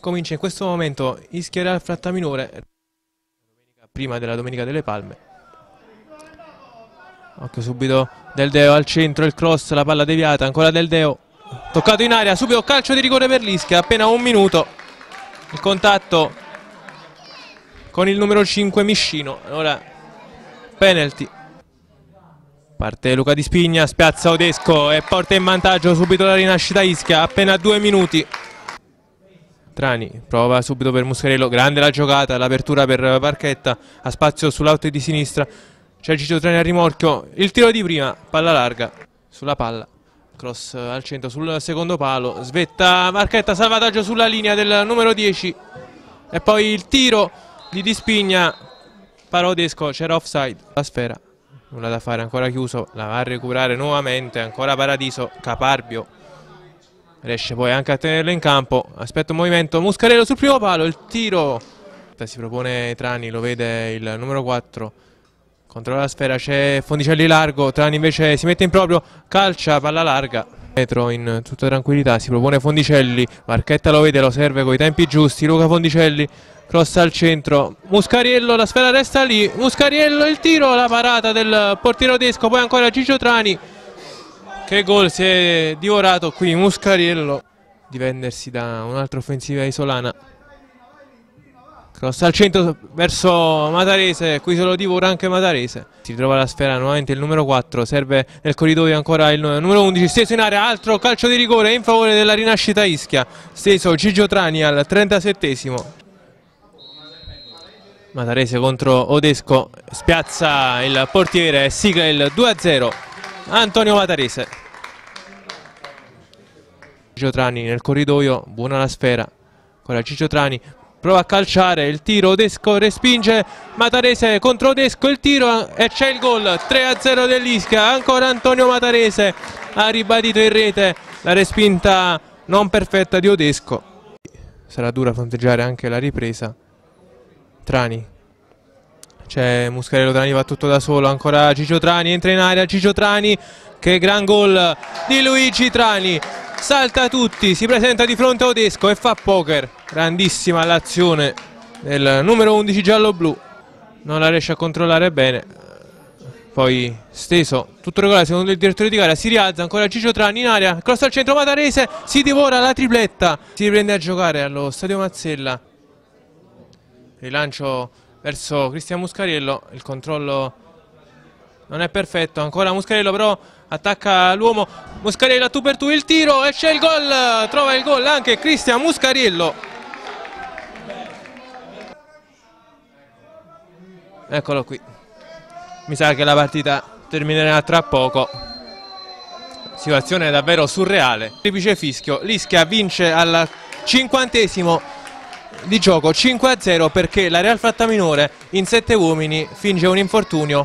comincia in questo momento Ischia Real Frattaminore prima della Domenica delle Palme. Occhio subito Del Deo al centro il cross la palla deviata ancora Del Deo toccato in aria subito calcio di rigore per l'Ischia appena un minuto il contatto con il numero 5 Miscino ora penalty. Parte Luca Di Spigna spiazza Odesco e porta in vantaggio subito la rinascita Ischia appena due minuti Trani. Prova subito per Muscarello, grande la giocata, l'apertura per Parchetta, ha spazio sull'auto di sinistra, c'è Gigio Trani a rimorchio, il tiro di prima, palla larga sulla palla, cross al centro sul secondo palo, svetta Marchetta, salvataggio sulla linea del numero 10 e poi il tiro di Dispigna, Parodesco, c'era offside, la sfera, nulla da fare, ancora chiuso, la va a recuperare nuovamente, ancora Paradiso, Caparbio riesce poi anche a tenerlo in campo. Aspetta un movimento. Muscarello sul primo palo il tiro. Si propone Trani lo vede il numero 4 controlla la sfera c'è Fondicelli largo. Trani invece si mette in proprio calcia palla larga. Dietro in tutta tranquillità si propone Fondicelli. Marchetta lo vede lo serve con i tempi giusti. Luca Fondicelli cross al centro. Muscariello la sfera resta lì. Muscariello il tiro la parata del portiere tedesco. Poi ancora Gigio Trani che gol si è divorato qui Muscariello di vendersi da un'altra offensiva isolana. Cross al centro verso Matarese, qui se lo divora anche Matarese. Si trova la sfera nuovamente il numero 4, serve nel corridoio ancora il numero 11, steso in area, altro calcio di rigore in favore della rinascita Ischia. Steso Gigio Trani al 37esimo. Matarese contro Odesco, spiazza il portiere, sigla il 2-0. Antonio Matarese. Ciccio Trani nel corridoio, buona la sfera. Ancora Ciccio Trani prova a calciare, il tiro, Odesco respinge, Matarese contro Odesco, il tiro e c'è il gol 3-0 dell'Isca. Ancora Antonio Matarese ha ribadito in rete la respinta non perfetta di Odesco. Sarà dura fronteggiare anche la ripresa. Trani c'è Muscarello Trani va tutto da solo, ancora Gigio Trani, entra in area Gigio Trani, che gran gol di Luigi Trani, salta tutti, si presenta di fronte a Odesco e fa poker, grandissima l'azione del numero 11 giallo-blu, non la riesce a controllare bene, poi steso, tutto regolare secondo il direttore di gara, si rialza ancora Gigio Trani in area, cross al centro Matarese, si divora la tripletta, si riprende a giocare allo Stadio Mazzella, rilancio verso Cristian Muscariello, il controllo non è perfetto, ancora Muscariello però attacca l'uomo, Muscariello tu per tu il tiro e c'è il gol, trova il gol anche Cristian Muscariello. Eccolo qui, mi sa che la partita terminerà tra poco. Situazione davvero surreale. Triplice fischio, l'Ischia vince al cinquantesimo di gioco 5-0 perché la Real Fatta Minore in 7 uomini finge un infortunio